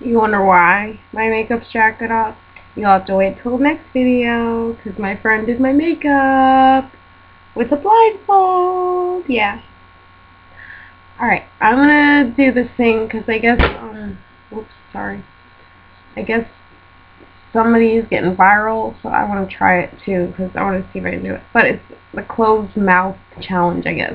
You wonder why my makeup's jacked up? You'll have to wait till the next video, because my friend did my makeup with a blindfold. Yeah. Alright, I'm gonna do this thing, because I guess, um, oops, sorry. I guess somebody is getting viral, so I want to try it too, because I want to see if I can do it. But it's the closed mouth challenge, I guess.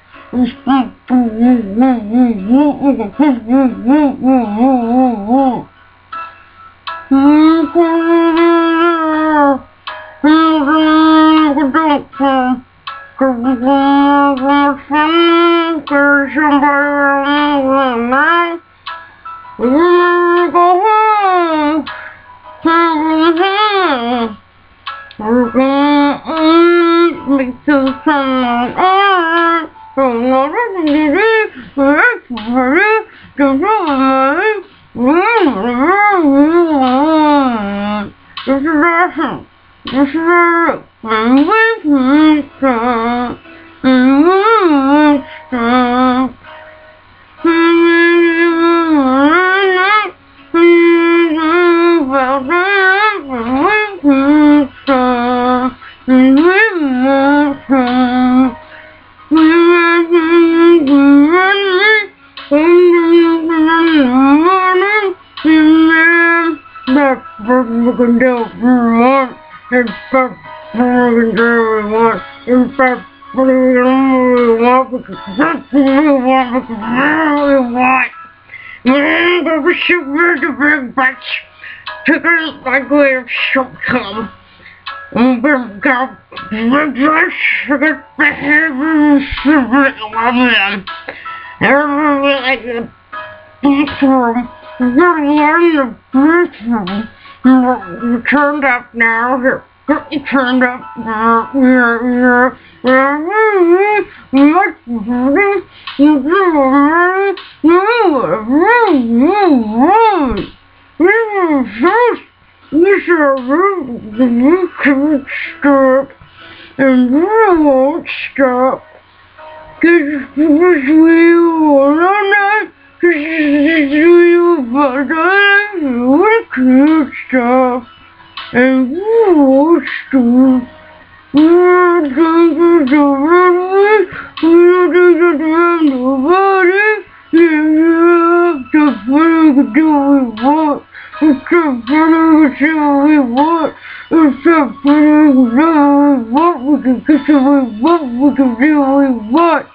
Stop. We're gonna make to someone this we can do what we want. In fact, we can do what we want. In fact, we can do what we want. Can that's what we want. Can do what we want. Man, go for shoot the big bitch. Take it like we have shot come. Turned up now. Turned up now. What? Do, you should you can stop and you won't stop because we will not because you but I can stuff and you stuff. We're going to do it. We're going to do nobody. You have to it's a show we want. A funny show we want. We can get what we want. We can do what we want.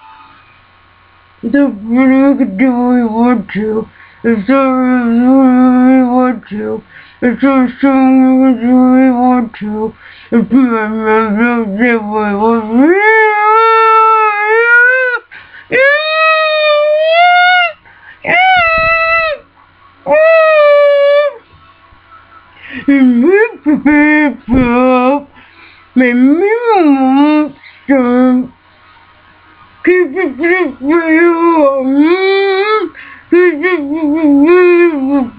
Funny we can do what we want to. It's a what we want to. It's a song we can do what we want to. It's a what we want Keep it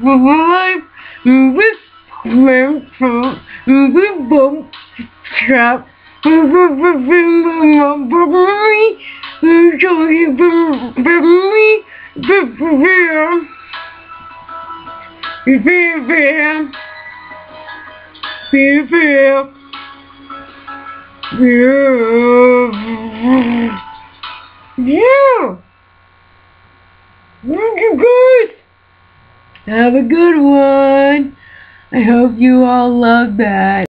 for life. With mental. With bump trap. With a finger on me. Prepare. Yeah. Yeah. Thank you guys. Have a good one. I hope you all love that.